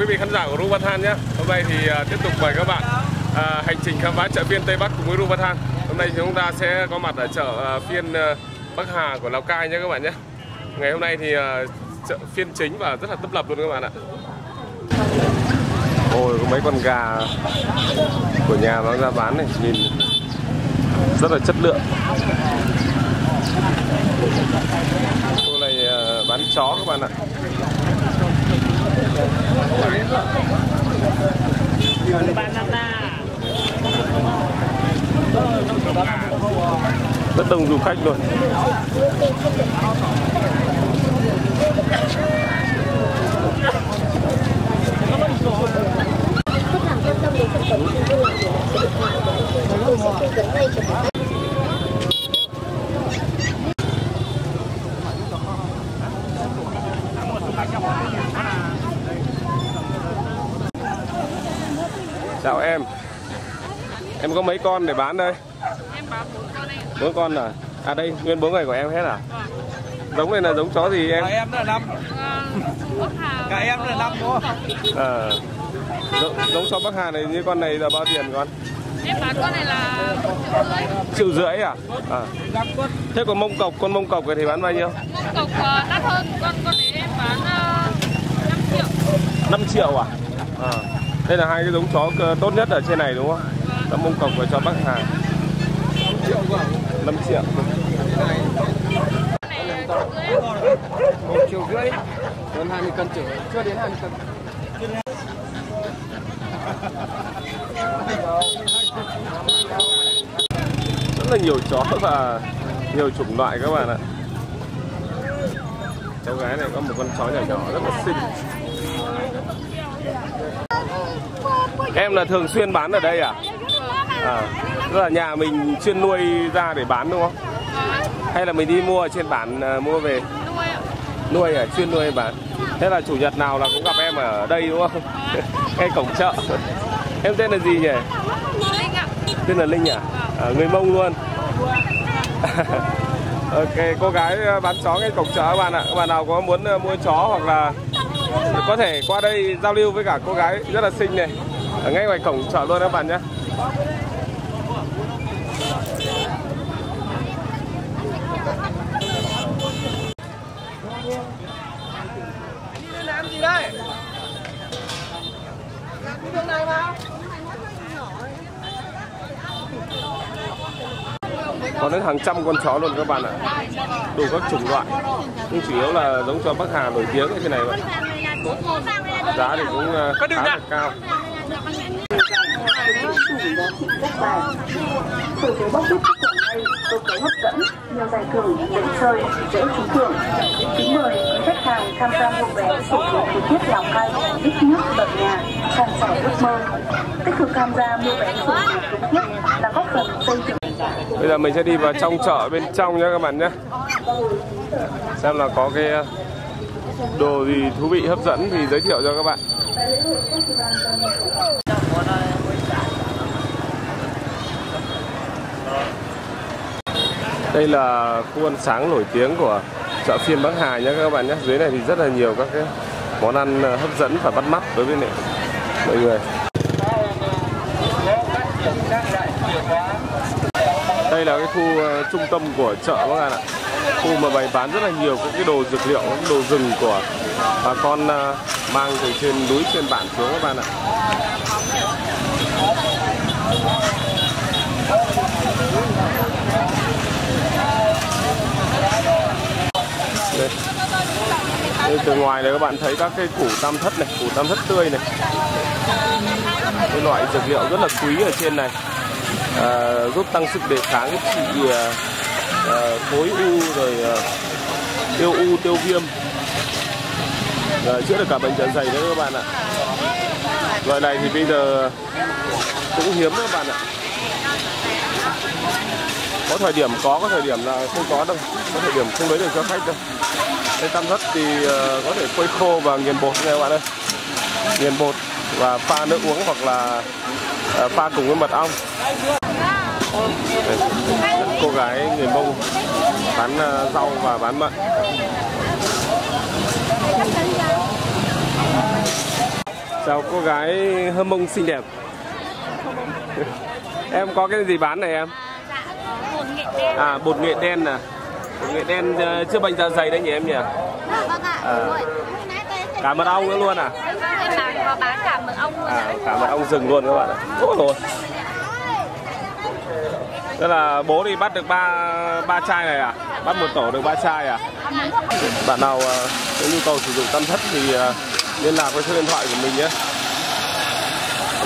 quý vị khán giả của Rubathan nhé. Hôm nay thì uh, tiếp tục mời các bạn uh, hành trình khám phá chợ phiên Tây Bắc cùng với Rubathan Hôm nay chúng ta sẽ có mặt ở chợ uh, phiên uh, Bắc Hà của Lào Cai nhé các bạn nhé. Ngày hôm nay thì uh, chợ phiên chính và rất là tấp lập luôn các bạn ạ. Ôi có mấy con gà của nhà nó ra bán này nhìn rất là chất lượng. Cô này uh, bán chó các bạn ạ rất đông du khách luôn khách hàng quan tâm đến sản phẩm chúng tôi làm việc số điện thoại của anh chúng tôi sẽ tư vấn ngay cho các bạn chào em em có mấy con để bán đây Em bán bốn con này. bốn con à à đây nguyên bốn ngày của em hết à giống này là giống chó gì em Cả em là năm, Bắc Hà. cả em là năm đúng không? à, giống, giống chó bắc hà này như con này là bao tiền con Em bán con này là triệu rưỡi. triệu rưỡi à, à. Thế còn mông cọc con mông cọc này thì bán bao nhiêu Mông cọc ờ, đắt hơn. Con con đấy em bán uh, 5 triệu. 5 triệu à? à đây là hai cái giống chó tốt nhất ở trên này đúng không đã mông cọc và cho bác hà 5 triệu Con này triệu. Một triệu rưỡi. Hơn 20 cân trở, chưa đến 20 cân. rất là nhiều chó và nhiều chủng loại các bạn ạ cháu gái này có một con chó nhỏ nhỏ rất là xinh em là thường xuyên bán ở đây à à tức là nhà mình chuyên nuôi ra để bán đúng không? Hay là mình đi mua ở trên bản à, mua về? Nuôi à? Chuyên nuôi bán. Thế là chủ nhật nào là cũng gặp em ở đây đúng không? Ngay cổng chợ. Em tên là gì nhỉ? Linh ạ. tên là linh à, à người mông luôn. Ok cô gái ờ, bán chó ngay cổng chợ các bạn ạ. Các bạn nào có muốn ờ, mua chó hoặc là có thể qua đây giao lưu với cả cô gái rất là xinh này ở ngay ngoài cổng chợ luôn các bạn nhé đến hàng trăm con chó luôn các bạn ạ. Đủ các chủng loại. Nhưng chủ yếu là giống chó bắc hà nổi tiếng như thế này vậy. Giá thì cũng ờ, khá là cao. Rất bài từ phía bóc đúc của đây có cái hấp dẫn nhiều giải thưởng dễ chơi dễ trúng thưởng kính mời quý khách hàng tham gia mua vé sổ số thời tiết lào cai ít nước tận nhà tràn trải ước mơ tích cực tham gia mua vé sổ số trực tiếp là góp phần xây dựng bây giờ mình sẽ đi vào trong chợ bên trong nhé các bạn nhé. Xem là có cái ờ, đồ gì thú vị, hấp dẫn thì giới thiệu cho các bạn. Đây là khu ăn sáng nổi tiếng của chợ phiên Bắc Hà nhé các bạn nhé. Dưới này thì rất là nhiều các cái món ăn ờ, hấp dẫn và bắt mắt đối với mọi người đây là cái khu ờ, trung tâm của chợ các bạn ạ. Khu mà bày bán rất là nhiều các cái đồ dược liệu các đồ rừng của bà con ờ, mang từ trên núi, trên bản xuống các bạn ạ. Đây. đây, từ ngoài này các bạn thấy các cái củ tam thất này, củ tam thất tươi này. Cái loại dược liệu rất là quý ở trên này à, giúp tăng sức đề kháng trị à, à, khối u rồi à, tiêu u tiêu viêm. À, chữa được cả bệnh dạ dày đấy các bạn ạ. Loại này thì bây giờ cũng hiếm các bạn ạ. Có thời điểm có có thời điểm là không có đâu. Có thời điểm không lấy được cho khách đâu. Đây tam thất thì ờ, có thể quây khô và nghiền bột nha các bạn ơi. Nghiền bột và pha nước uống hoặc là pha cùng với mật ong. Đây, cô gái người mông bán ờ, rau và bán mận. Chào cô gái hâm mông xinh đẹp. Em có cái gì bán này em? Dạ bột nghệ đen à? Bột nghệ đen nè bột nghệ đen ờ, chữa bệnh dạ dày đấy nhỉ em nhỉ? À. cả mật ong nữa luôn à? Em bán có bán cả mật ong luôn à cả mật ong rừng luôn các bạn ạ. Ôi rồi tức là bố đi bắt được ba ba chai này à? Bắt một tổ được ba chai à? Bạn nào ờ, có nhu cầu sử dụng tam thất thì ờ, liên lạc với số điện thoại của mình nhé.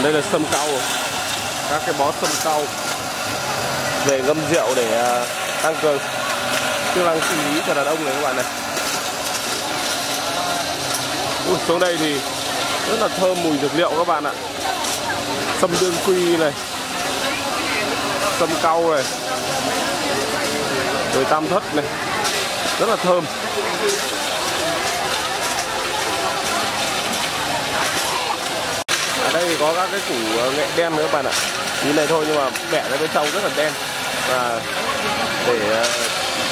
Đây là sâm cau. Các cái bó sâm cau. Về ngâm rượu để ờ, tăng cường. Chức năng sinh lý cho đàn ông này các bạn này. Ui, xuống đây thì rất là thơm mùi dược liệu các bạn ạ. Sâm đương quy này sâm cau này. Rồi tam thất này. Rất là thơm. Ở đây thì có các cái củ ờ, nghệ đen nữa các bạn ạ. Như này thôi nhưng mà bẻ ra bên trong rất là đen. Và để ờ,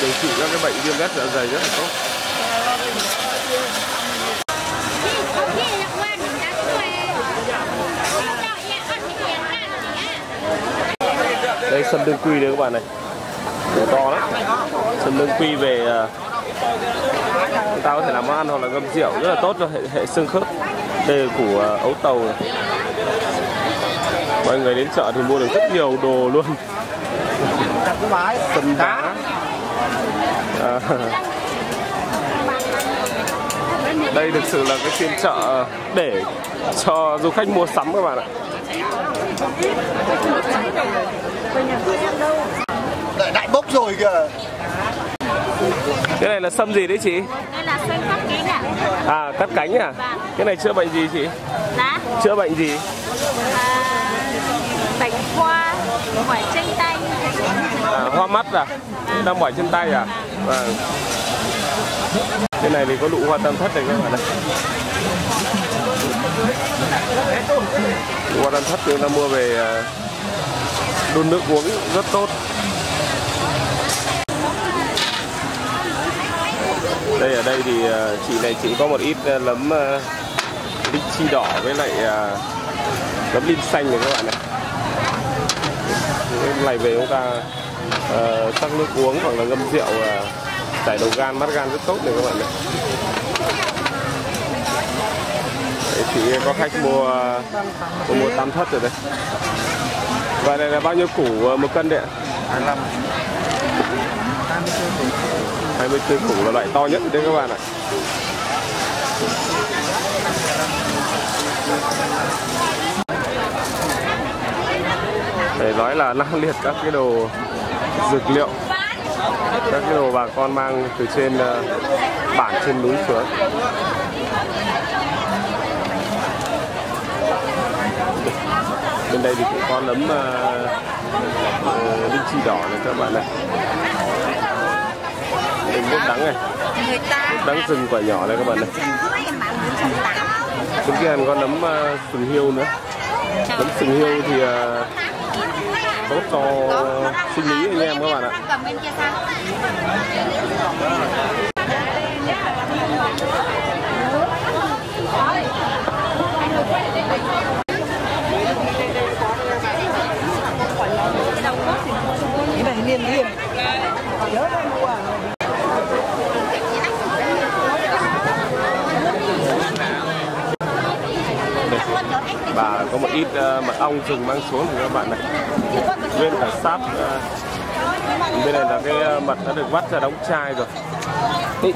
điều trị các cái bệnh viêm ghét dạ dày rất là tốt. Đây sâm đương quy đây các bạn này. Đồ to lắm. Sâm đương quy về à, chúng ta có thể làm ăn hoặc là ngâm rượu rất là tốt cho hệ, hệ xương khớp. Đây là củ à, ấu tàu này. Mọi người đến chợ thì mua được rất nhiều đồ luôn. Sâm đá À, đây thực sự là cái phiên chợ để cho du khách mua sắm các bạn ạ. Lại đại bốc rồi kìa. Cái này là sâm gì đấy chị? Đây là xương cắt kính ạ. À cắt cánh à? Cái này chữa bệnh gì chị? Lá chữa bệnh gì? À, bạch hoa mỏi chân tay. À, hoa mắt à? Đang mỏi chân tay à? Vâng. Cái này thì có lụ hoa tam thất này các bạn này qua đan thất chúng ta mua về à, đun nước uống rất tốt. Đây, ở đây thì à, chị này chỉ có một ít à, lấm linh chi đỏ với lại lấm lim xanh này các bạn này cái này về chúng ta ờ, sắc nước uống hoặc là ngâm rượu giải đầu gan mát gan rất tốt này các bạn này Đấy, chị có khách mua mua, mua tam thất rồi đây. Và này là bao nhiêu củ ờ, một cân đấy ạ? 25 24 củ là loại to nhất đấy các bạn ạ. Để nói là năng liệt các cái đồ dược liệu các cái đồ bà con mang từ trên ờ, bản trên núi xuống. Bên đây thì cũng có nấm uh, linh chi đỏ này các bạn này. Đây mút đắng này. Mút đắng rừng quả nhỏ này các bạn này. Bên kia còn có nấm uh, sừng hiêu nữa. Nấm sừng hiêu thì uh, tốt cho sinh lý anh em các bạn ạ và có một ít uh, mật ong rừng mang xuống thì các bạn này nguyên cả sáp uh, bên này là cái uh, mật đã được vắt ra đóng chai rồi Ý.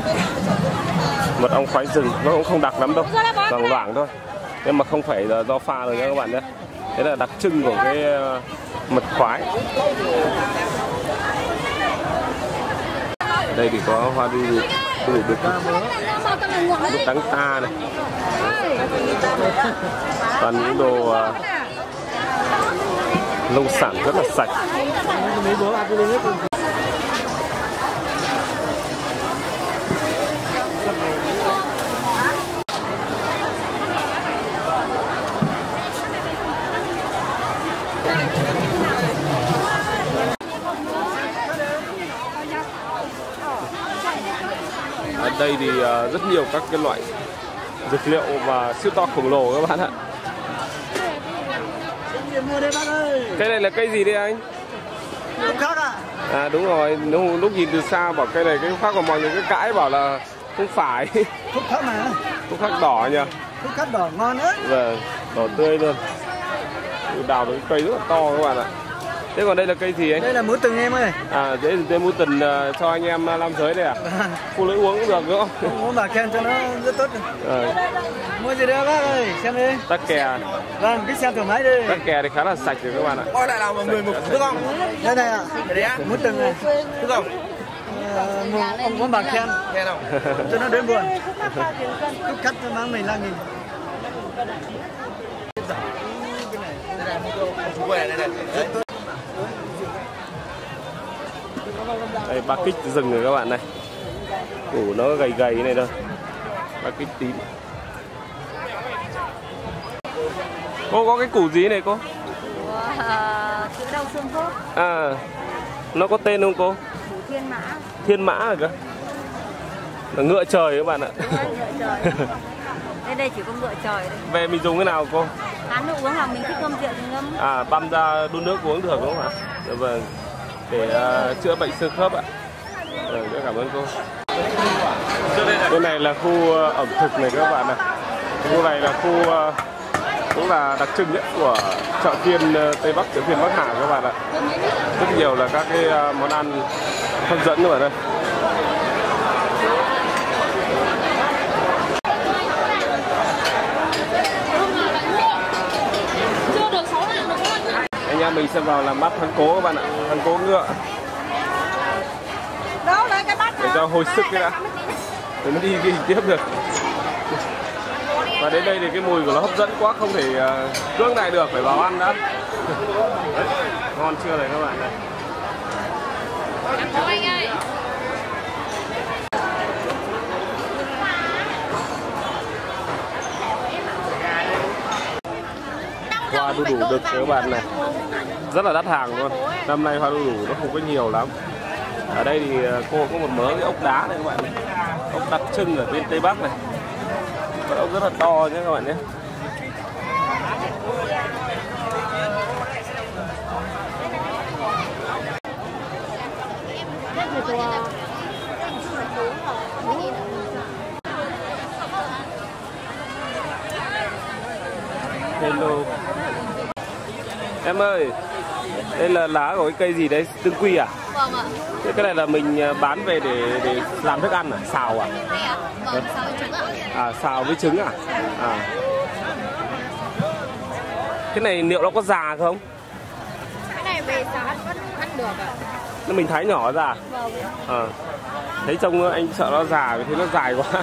mật ong khoái rừng nó cũng không đặc lắm đâu loảng loảng thôi nhưng mà không phải là do pha rồi nha các bạn nhé thế là đặc trưng của cái uh, mật khoái đây thì có hoa đu đủ đu đủ đu đắng ta này toàn những đồ ờ, nông sản rất là sạch. Ở đây thì ờ, rất nhiều các cái loại dược liệu và siêu to khổng lồ các bạn ạ. Cây này là cây gì đây anh? Đông khác ạ à? đúng rồi. Lúc, lúc nhìn từ xa bảo cây này cái khác còn mọi người cứ cãi bảo là không phải. Thuốc khác mà. Thuốc khác đỏ nhỉ? Thuốc khác đỏ ngon đấy. Vâng đỏ tươi luôn. Đào được cây rất là to các bạn ạ. Thế còn đây là cây gì anh? Đây là muối từng em ơi. À, dễ tên mũ tình uh, cho anh em làm giới đây à? Phụ nữ uống cũng được nữa không? Muốn bà khen cho nó rất tốt. Rồi, Mua gì đấy bác ơi, xem đi. tắc kè, Vâng, cứ xem thoải mái đi. tắc kè thì khá là sạch rồi các bạn ạ. Coi lại nào mọi người một thức không? Đây này ạ. Đấy á. Muối từng này. Thức không? Ờ, một ông muốn bà khen. Khen không? Cho nó đỡ buồn. Cứ cắt cho mang 15 nghìn. Đây, ba kích rừng rồi các bạn này. Củ nó gầy gầy này thôi. Ba kích tím. Cô có cái củ gì này cô? Ờ, chữa đau xương khớp À, nó có tên không cô? củ thiên mã Thiên mã rồi cơ. Là ngựa trời các bạn ạ. đây đây chỉ có ngựa trời đây Về mình dùng cái nào cô? hắn uống là mình thích ngâm rượu ngâm À, băm ra đun nước uống được đúng không ạ? Dạ vâng. Để uh, chữa bệnh xương khớp ạ. Rồi, rất cảm ơn cô. Bên này là khu ờ, ẩm thực này các bạn ạ. Khu này là khu uh, cũng là đặc trưng nhất của chợ phiên Tây Bắc, chợ phiên Bắc Hà các bạn ạ. Rất nhiều là các cái món ăn hấp dẫn các bạn ơi. Chưa được 6 ngàn được không em mình sẽ vào làm bát thắng cố các bạn ạ. Thắng cố ngựa để cho hồi sức cái đã. Rồi mới đi ghi tiếp được. Và đến đây thì cái mùi của nó hấp dẫn quá không thể ờ, cưỡng lại được phải vào ăn đã. Đấy, ngon chưa này các bạn này. Em chào anh ơi. Hoa đu đủ đực các bạn này. rất là đắt hàng luôn. Năm nay hoa đu đủ nó không có nhiều lắm. Ở đây thì ờ, cô có một mớ cái ốc đá này các bạn này. ốc đặc trưng ở bên tây bắc này. Con ốc rất là to nhé các bạn nhé. Hello em ơi đây là lá của cái cây gì đấy? Tương quy à? Vâng ạ. Thế cái này là mình ờ, bán về để để làm thức ăn à? Xào à? Ạ. Vâng, sao trứng ạ? à xào với trứng à? À. Cái này liệu nó có già không? Cái này về giá vẫn ăn được ạ. nó mình thái nhỏ ra Vâng. à. Thấy trông anh sợ nó già vì thế nó dài quá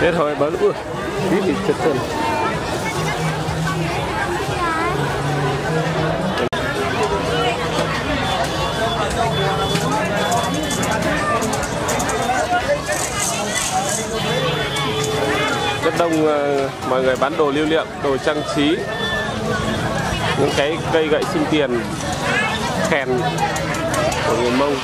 thế thôi, bớt ui tí thì thật chân. Rất đông ờ, mọi người bán đồ lưu niệm, đồ trang trí. Những cái cây gậy sinh tiền kèn của người mông.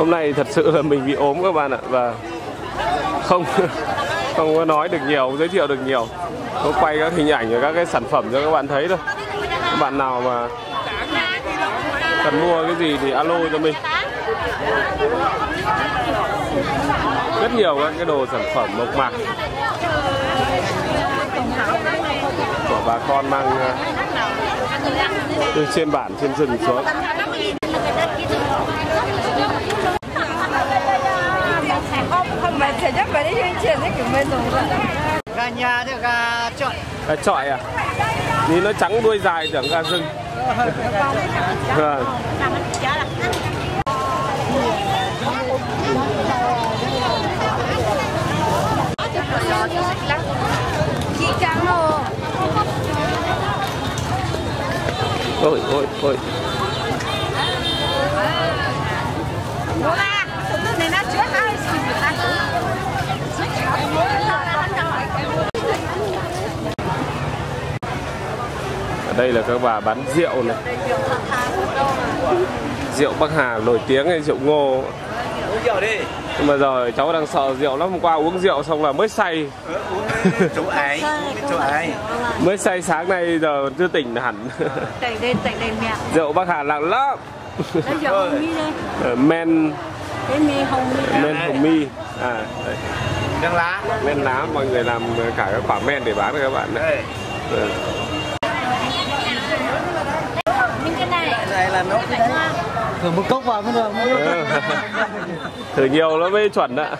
Hôm nay thật sự là mình bị ốm các bạn ạ, và không không có nói được nhiều giới thiệu được nhiều. Có quay các hình ảnh và các cái sản phẩm cho các bạn thấy thôi. Các bạn nào mà cần mua cái gì thì alo cho mình. Rất nhiều các cái đồ sản phẩm mộc mạc bà con mang ờ, từ trên bản, trên rừng xuống không mà sẽ chắc phải đi tuyên truyền với kiểu bên rồi gà nhà thì gà chọn Gà trọi à? Nhìn nó trắng đuôi dài tưởng gà rừng. Vâng. chị trắng rồi Ôi ôi ôi. Bố ba, này nó trước ai xin được ăn Ở đây là các bà bán rượu này. Rượu Bắc Hà nổi tiếng hay rượu ngô. uống rượu đi Nhưng mà giờ cháu đang sợ rượu lắm. Hôm qua uống rượu xong là mới say. chú ấy chú ấy Mới say sáng nay giờ chưa tỉnh hẳn. Tẩy đây, tẩy đây mẹ rượu Bắc Hà nặng lắm. Ờ, Men Cái mi hồng mi men hồng mi. À, đường lá men lá mọi người làm cả các quả men để bán các bạn Ừ. Những cái này này là nó cái đấy thử một cốc vào mới được Ừ. Thử nhiều nó mới chuẩn ạ.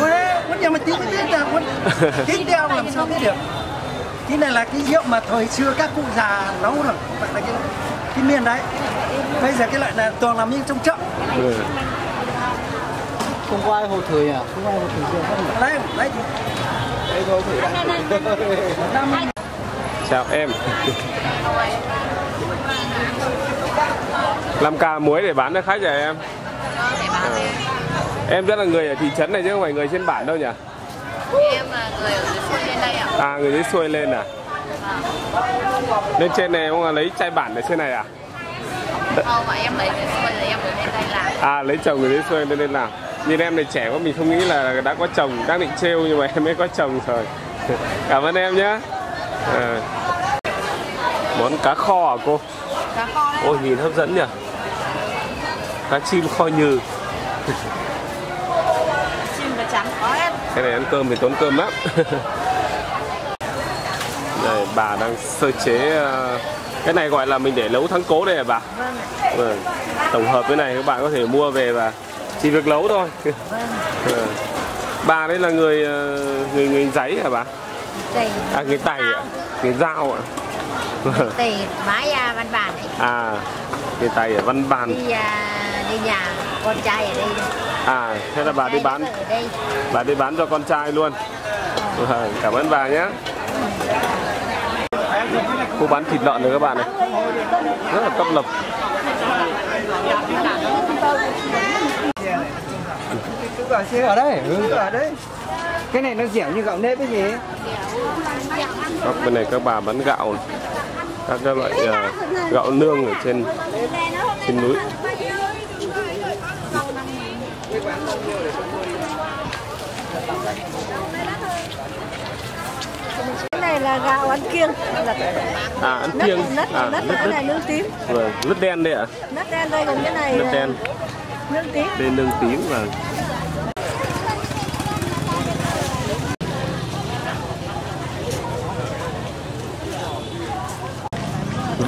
Muốn nhưng mà tí muốn tí đeo làm sao biết được cái này là cái rượu mà thời xưa các cụ già nấu rồi gọi là cái cái miền đấy bây giờ cái loại là toàn làm như trong chợ Ừ. không có ai hồ thời à không có ai hồ thời rượu không đấy đấy đây thôi thử năm Chào em. Làm cà muối để bán cho khách à em? À. Em rất là người ở thị trấn này chứ không phải người trên bản đâu nhỉ? Em là người ở dưới xuôi lên đây ạ. À người dưới xuôi lên à? Lên trên này ông là lấy chai bản ở trên này à? Không mà em lấy dưới xuôi rồi em lên đây làm. À lấy chồng người dưới xuôi lên lên làm. Nhìn em này trẻ quá mình không nghĩ là đã có chồng, đang định trêu nhưng mà em mới có chồng rồi. Cảm ơn em nhé. À. Món cá kho à cô? Ôi nhìn hấp dẫn nhỉ. Cá chim kho nhừ. Chim và trắng có em. Cái này ăn cơm thì tốn cơm lắm. Đây bà đang sơ chế ờ, Cái này gọi là mình để nấu thắng cố đây à bà? Vâng Tổng hợp cái này các bạn có thể mua về và Chỉ việc nấu thôi. Vâng. Bà đấy là người ờ, người người giấy hả bà? Tẩy À người tày ạ. Người dao ạ Vâng. Tẩy mái à, văn bản ấy À người tày ở văn bàn. Đi, à, đi nhà con trai ở đây. À thế là bà đi bán. đây. Bà đi bán cho con trai luôn. Vâng, Cảm ơn bà nhé. Khu bán thịt lợn rồi các bạn này. Rất là tấp lập. Cứ ở đây ừ, ở đấy cái này nó dẻo như gạo nếp cái gì Các bên này các bà bán gạo. này. Các loại ờ, gạo nương ở trên trên núi. Cái này là gạo ăn kiêng. À ăn kiêng. nứt, à, nứt, nứt, nứt. này nướng tím. Vâng, nứt đen đây ạ. Nứt đen đây còn cái này Nứt đen. nướng tím. Đây nương tím và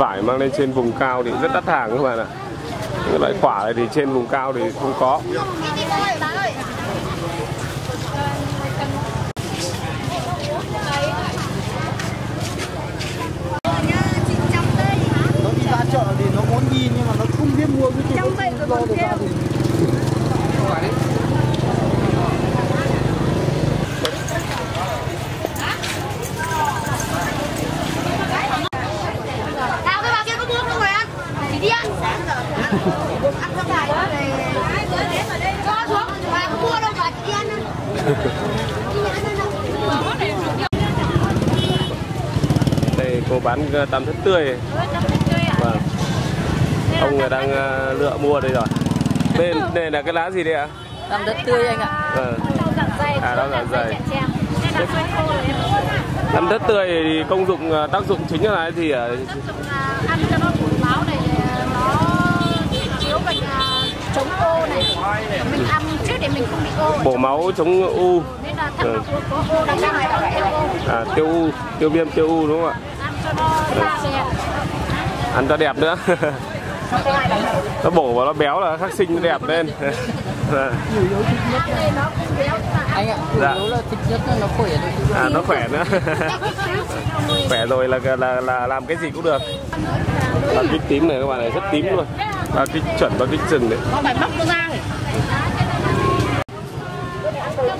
vải mang lên trên vùng cao thì rất đắt hàng các bạn ạ. Những loại quả này thì trên vùng cao thì không có. Nó đi ra chợ thì nó muốn đi nhưng mà nó không biết mua cái Trong vậy có con kêu Sao cái bà kia có mua không rồi ăn? Thì đi ăn. Sáng giờ ăn không phải. Cho xuống, bà có mua đâu bà chỉ đi ăn đây cô bán ờ, tam thất tươi. Vâng. Ông người đang ờ, lựa mua đây rồi. Bên đây là cái lá gì đây ạ? Làm đất tươi anh ạ. Vâng. À đó là dày tam thất tươi thì công dụng ờ, tác dụng chính là cái gì ạ? Ăn cho nó bổ máu này, nó chiếu bệnh chống ô này. Mình ăn để mình không bị ô. bổ máu chống u. Nên Ừ. à, tiêu u tiêu viêm tiêu u đúng không ạ? Ăn cho đẹp nữa. Nó bổ vào nó béo là khắc sinh nó đẹp lên. Anh ạ chủ Dạ. yếu là thịt nhất là nó khỏe được à nó khỏe nữa. Khỏe rồi là, là là làm cái gì cũng được. Và kích tím này các bạn này rất tím luôn. Và kích chuẩn và kích rừng đấy. Phải móc nó ra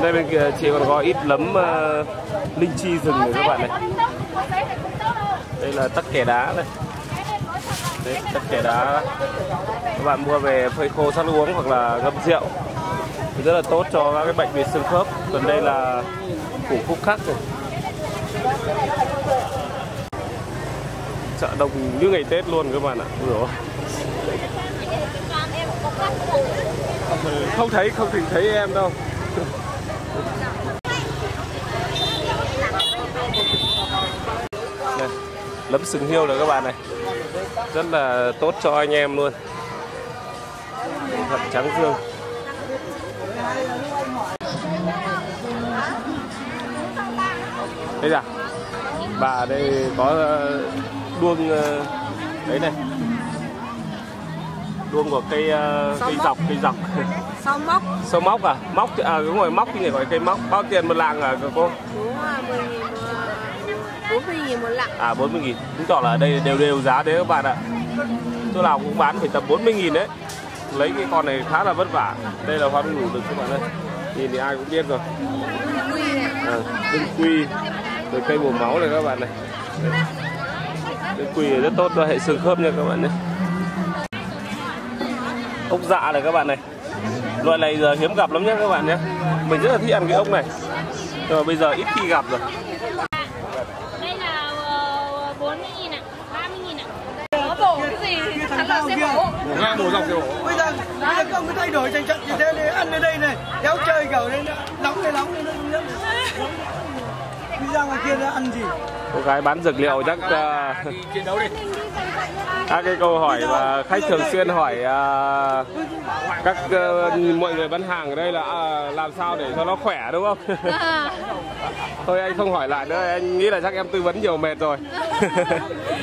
đây bên kia chị còn có ít lấm uh, linh chi rừng này các bạn này đây là tắc kè đá này đấy, tắc kè đá. Các bạn mua về phơi khô sắt uống hoặc là ngâm rượu. Thì rất là tốt cho các cái bệnh về xương khớp. Còn đây là củ phúc khắc này chợ đông như ngày tết luôn các bạn ạ. Ôi. không thấy không thì thấy em đâu đây, lấm sừng hiêu rồi các bạn này. Rất là tốt cho anh em luôn. Thật trắng dương. Đây là bà đây có ờ, đuông ờ, đấy này. Đuông của cây ờ, cây dọc cây dọc. sau móc? Sâu móc à? Móc à đúng rồi móc này gọi cây móc. Bao tiền một lạng à cô đúng là 10 nghìn bốn mươi nghìn một lạng. À 40 nghìn. Chứng tỏ là ở đây đều đều giá đấy các bạn ạ. Chỗ nào cũng bán phải tầm 40 nghìn đấy. Lấy cái con này khá là vất vả. Đây là hoa ngủ được các bạn ơi. Nhìn thì ai cũng biết rồi. À, đinh quy. Rồi cây bổ máu này các bạn này. Đinh quy này rất tốt cho hệ xương khớp nha các bạn nhé ốc dạ này các bạn này loại này giờ hiếm gặp lắm nhé các bạn nhé. Mình rất là thích ăn cái ốc này. Nhưng mà bây giờ ít khi gặp rồi. Đây là ờ, 40 nghìn ạ, 30 nghìn ạ. có bổ cái gì thì chắn là sẽ bổ ngang bổ dọc kiểu bây giờ bây giờ không có thay đổi thành trận như thế này ăn ở đây này kéo chơi kiểu đây nữa. Nóng này nóng này nó không nhất đi ra ngoài kia ăn gì? Cô gái bán dược liệu chắc uh, chiến đấu đi. Các cái câu hỏi mà khách thường xuyên hỏi uh, các uh, mọi người bán hàng ở đây là uh, làm sao để cho nó khỏe đúng không? Thôi anh không hỏi lại nữa anh nghĩ là chắc em tư vấn nhiều mệt rồi.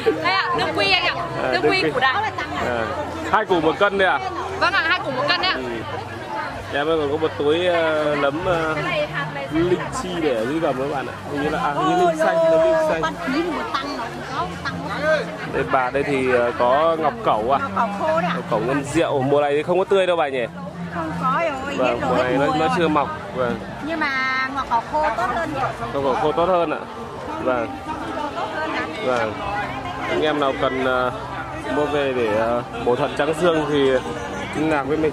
Đây ạ nước quy anh ạ. À, nước nước quy đại à, hai củ một cân đấy à vâng ạ hai củ một cân đấy ạ. Ừ. em còn có một túi uh, nấm uh, linh chi để dưới gầm các bạn ạ. Hình như là à, hình như linh xanh nấm linh xanh. đây bà đây thì uh, có ngọc cẩu à ngọc cẩu ngâm rượu mùa này thì không có tươi đâu bà nhỉ? Không có rồi vâng mùa này nó, nó chưa mọc vâng. Nhưng mà ngọt cỏ khô tốt hơn ngọc cẩu khô tốt hơn ạ. Vâng. Vâng. Anh em nào cần uh, mua về để uh, bổ thận trắng xương thì liên lạc với mình